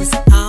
Cause